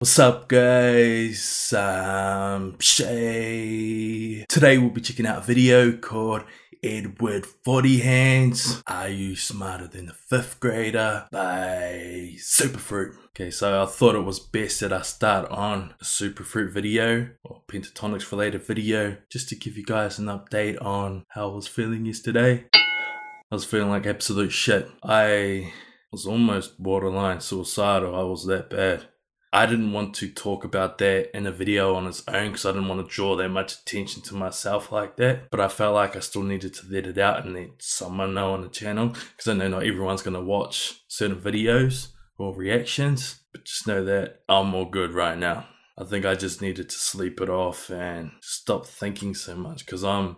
What's up guys, um, Shay. Today we'll be checking out a video called Edward Forty Hands. Are You Smarter Than a Fifth Grader by Superfruit. Okay, so I thought it was best that I start on a Superfruit video or Pentatonix related video just to give you guys an update on how I was feeling yesterday. I was feeling like absolute shit. I was almost borderline suicidal. I was that bad. I didn't want to talk about that in a video on its own because I didn't want to draw that much attention to myself like that. But I felt like I still needed to let it out and let someone know on the channel because I know not everyone's going to watch certain videos or reactions. But just know that I'm all good right now. I think I just needed to sleep it off and stop thinking so much because I'm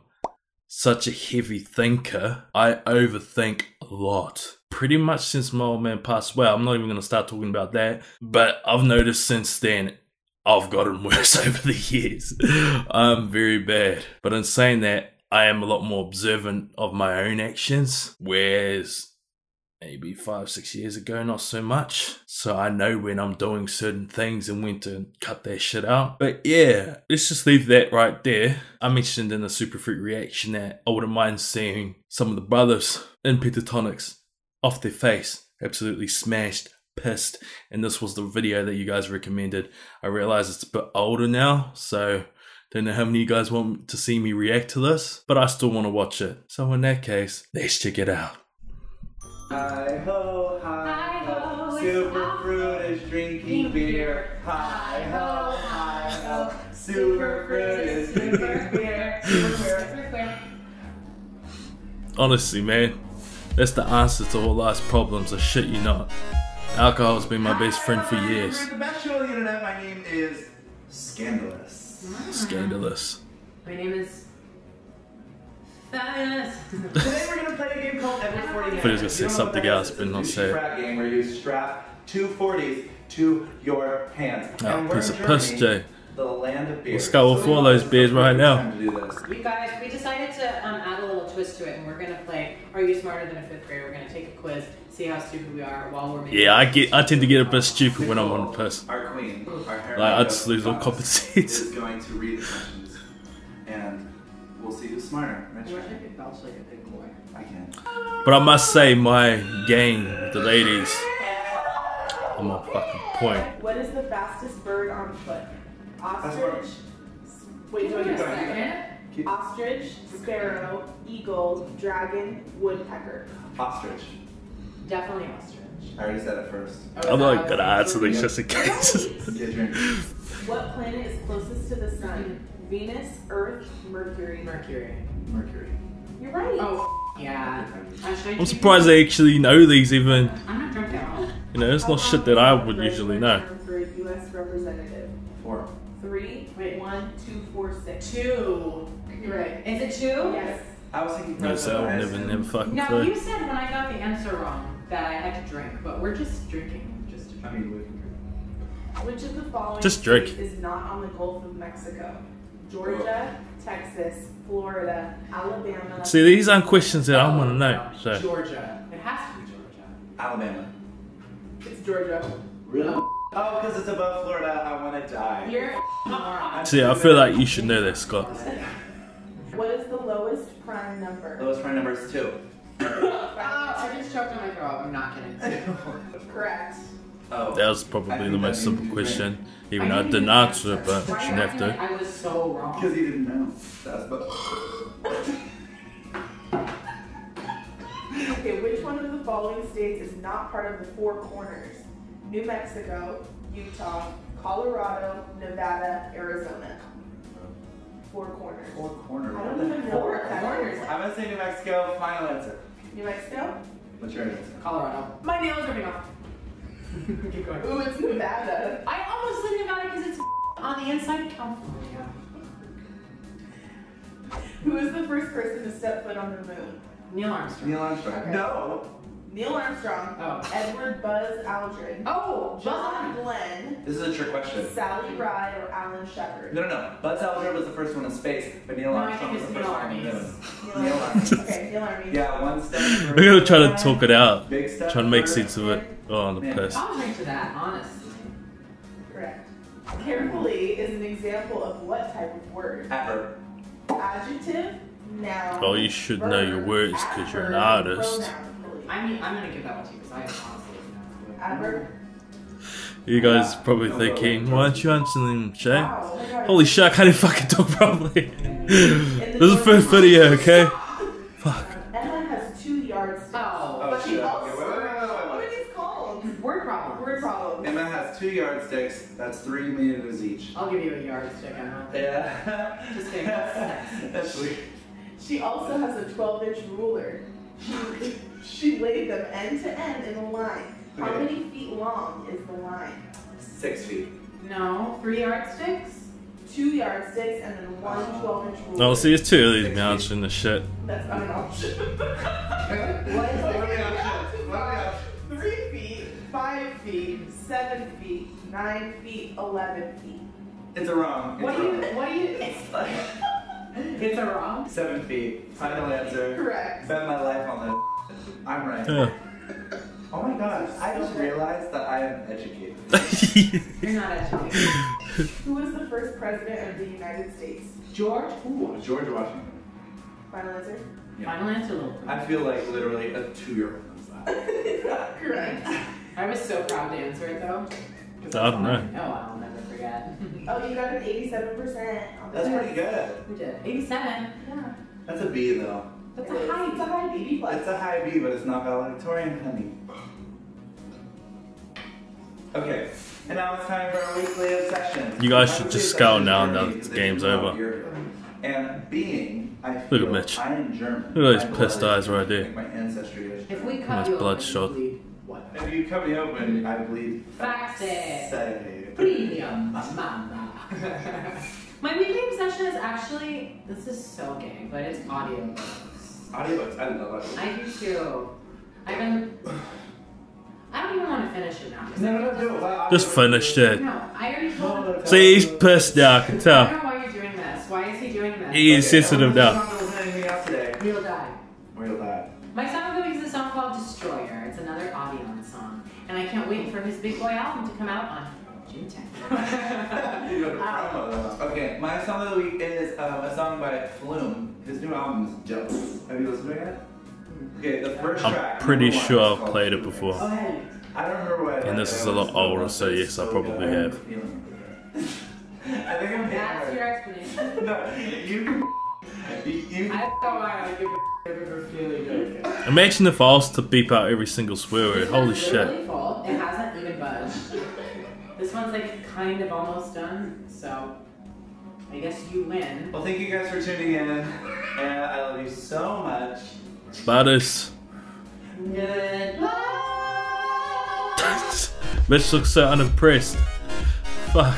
such a heavy thinker. I overthink a lot pretty much since my old man passed away. I'm not even going to start talking about that. But I've noticed since then, I've gotten worse over the years. I'm very bad. But in saying that, I am a lot more observant of my own actions. Whereas maybe five, six years ago, not so much. So I know when I'm doing certain things and when to cut that shit out. But yeah, let's just leave that right there. I mentioned in the Superfruit reaction that I wouldn't mind seeing some of the brothers in Pentatonix off their face, absolutely smashed, pissed. And this was the video that you guys recommended. I realize it's a bit older now, so don't know how many of you guys want to see me react to this, but I still want to watch it. So in that case, let's check it out. Hi ho, hi ho, super fruit is drinking beer. Hi ho, hi ho, super fruit is drinking beer. Honestly, man, that's the answer to all life's problems. I shit you not. Alcohol has been my best friend for years. The best show on the internet. My name is Scandalous. Scandalous. My name is Fabulous. Today we're gonna play a game called Edward 40 thought he was gonna say something else, but It's a not douchey say it. frat game where you strap two 40s to your hands. Oh, And we're piece of puss, Germany, Jay. The land of beer. Let's go with all those beers right now. Time to do this. We guys, we decided to um, add a little twist to it, and we're gonna play. Are you smarter than a fifth grader? We're gonna take a quiz, see how stupid we are while we're making. Yeah, I get. I tend to get a bit stupid when I'm on a piss. Our queen, our Like I just lose all competence competence. is going to read the questions, and we'll see who's smarter. I Rich? wish I belch like a big boy. I can. But I must say, my game with the ladies, I'm on fucking point. What is the fastest bird on foot? Ostrich. Wait, do I Wait a second. Ostrich, sparrow, eagle, dragon, woodpecker. Ostrich. Definitely ostrich. I already said it first. I'm not gonna answer these just in case. Get a. What planet is closest to the sun? Venus, Earth, Mercury. Mercury. Mercury. You're right. Oh, yeah. I'm surprised they actually know these even. I'm not drunk at all. You know, it's not shit that I would usually know. Two. You're right. Is it two? Yes. I was thinking No, so I'll never, never fucking No, clue. you said when I got the answer wrong that I had to drink, but we're just drinking. Just to I drink. mean, we can drink. Which of the following Just drink. is not on the Gulf of Mexico? Georgia, Texas, Florida, Alabama. See, these aren't questions that I want to oh, know. So Georgia. It has to be Georgia. Alabama. It's Georgia. Really? Oh, because it's above Florida. I want to die. You're a moron. see, I feel like you should know this, Scott. What is the lowest prime number? Lowest prime number is two. Oh, I just choked on my throat. I'm not kidding. Correct. Oh. That was probably the most simple question, even though I didn't answer it, but Why shouldn't you have acting like to. I was so wrong. Because he didn't know. That's but. Okay, which one of the following states is not part of the four corners? New Mexico, Utah, Colorado, Nevada, Arizona. Four corners. Four corners. I don't even know Four what that corners. is. I'm gonna say New Mexico. Final answer. New Mexico? What's your answer? Colorado. My nails are ripping off. Keep going. Ooh, it's Nevada. I almost said Nevada because it's on the inside of California. Who was the first person to step foot on the moon? Neil Armstrong. Neil Armstrong. Okay. No. Neil Armstrong, Oh. Edwin Buzz Aldrin, Oh, John John. Glenn, This is a trick question. Sally Ride, or Alan Shepard. No, no, no. Buzz Aldrin was the first one in space, but Neil No, I Armstrong think was the it's first Neil one on the moon. Neil Neil Armstrong. Armstrong. Okay, Neil Armstrong. Yeah, one step. We're gonna try to talk it out, Big step. try to make sense of it. Oh, the Man. piss. I'll drink to that, honestly. Correct. Carefully is an example of what type of word? Adverb. Adjective, noun. Well, you should know your words because you're an artist. pronoun, really. I mean, I'm gonna give that one to you because I honestly have no Adverb. You guys probably thinking, why aren't you answering, Shay? Wow, oh my God. Holy shit, I can't even fucking talk properly. this is the first video, okay? Fuck. Emma has two yards. Oh, Oh, but she shit. also. Okay, wait, wait, wait, wait, wait, What are these called? Word problem. Word problems. Emma has two yardsticks. That's three meters each. I'll give you a yardstick, Emma. Yeah. Just kidding. That's sweet. She also has a 12 inch ruler. She, she laid them end to end in a line. How Okay. many feet long is the line? Six feet. No, three yardsticks? Two yardsticks and then one 12 inch ruler. Oh, see, it's too early to be answering this shit. That's not an option. What is the it? options? What are the options? Three feet, five feet, seven feet, nine feet, 11 feet. It's a wrong. It's What do you, wrong. what do you, it's like, it's a wrong? Seven feet. Final answer. Correct. Bet my life on that. I'm right. Yeah. Oh my gosh, I just realized that I am educated. You're not educated. Who was the first president of the United States? George? Ooh. George Washington. Final answer? Final answer, little. I feel like literally a two-year-old knows that. Correct. I was so proud to answer it though. 'cause I don't know. Oh, I'll never forget. Oh, you got an 87% That's pretty good. We did. 87. Yeah. That's a B though. That's a is. high. It's a high B plus. It's a high B, but it's not valedictorian, honey. Okay, and now it's time for our weekly obsessions. You guys should just scout now are now that the game's over. not hear it. And being, I Look at Mitch. I am German. Look at those My pissed eyes right there. like My ancestry is If we cut Nice you bloodshot. open, you bleed what? If you cut me open, I bleed. Faxe. Premium mama. My weekly obsession is actually this is so gay, but it's audiobooks. Audiobooks, I love it. I do too. I've been. I don't even want to finish it now. 'cause No, I no, think no, this is- well, Just finished it. No, I already told him. See, he's pissed now, I can tell. I tell. don't know why you're doing this. Why is he doing this? He is sensitive everyone now. who's not listening to anything else today. We'll die. We'll die. My song of the week is a song called Destroyer. It's another Audion song. And I can't wait for his big boy album to come out on June 10th. my song of the week is um, a song by Flume. His new album is dope. Have you listened to it yet? Okay, the first I'm track. pretty number one, sure I've played it before. Oh, hey. I don't remember what. And this is a lot older, so it's yes, I probably good. have. I think I'm That's being your explanation. No, you can. You, you I don't know why I give it a feeling good. Imagine if I was to beep out every single swear word. This Holy shit. literally full. It hasn't even budged. This one's like kind of almost done, so I guess you win. Well, thank you guys for tuning in, and I love you so much. Butters. Goodbye. Mitch looks so unimpressed. Fuck.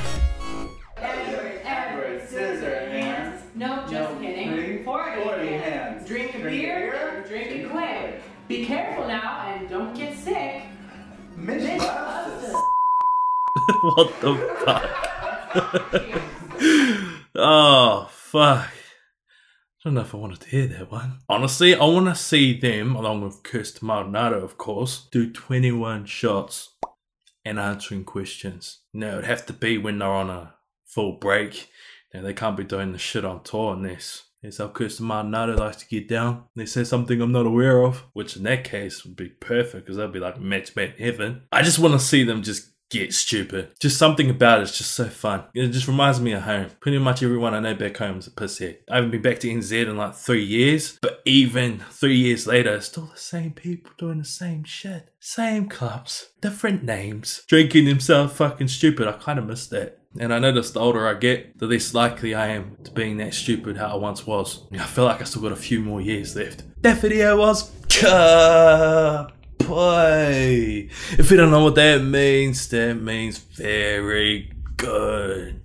Edward, Edward, scissor hands. No, just No, kidding. three, 40, 40 hands. hands. Drink a Drink beer, beer, drink it drink quick. Be careful now and don't get sick. Mitch Mitch Bustus. Bustus. what the fuck? oh, fuck. I don't know if I wanted to hear that one. Honestly, I want to see them, along with Kirsten Maldonado, of course, do 21 shots and answering questions. No, it'd have to be when they're on a full break. Now, they can't be doing the shit on tour unless it's how Kirsten Maldonado likes to get down. They say something I'm not aware of, which in that case would be perfect because that'd be like match made in heaven. I just want to see them just get stupid. Just something about it's just so fun. It just reminds me of home. Pretty much everyone I know back home is a pisshead. I haven't been back to NZ in like three years, but even three years later, still the same people doing the same shit. Same clubs, different names, drinking themselves fucking stupid. I kind of miss that. And I notice the older I get, the less likely I am to being that stupid how I once was. I feel like I still got a few more years left. That video was play. If you don't know what that means, that means very good.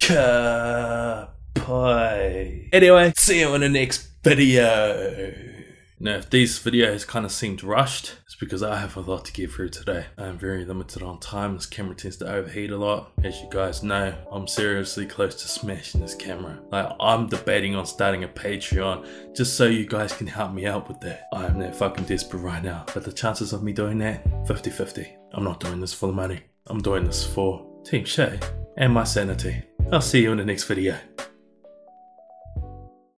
play. Anyway, see you in the next video. Now, if these videos kind of seemed rushed, it's because I have a lot to get through today. I'm very limited on time. This camera tends to overheat a lot. As you guys know, I'm seriously close to smashing this camera. Like, I'm debating on starting a Patreon just so you guys can help me out with that. I am that fucking desperate right now. But the chances of me doing that, 50 50. I'm not doing this for the money. I'm doing this for Team Shay. and my sanity. I'll see you in the next video.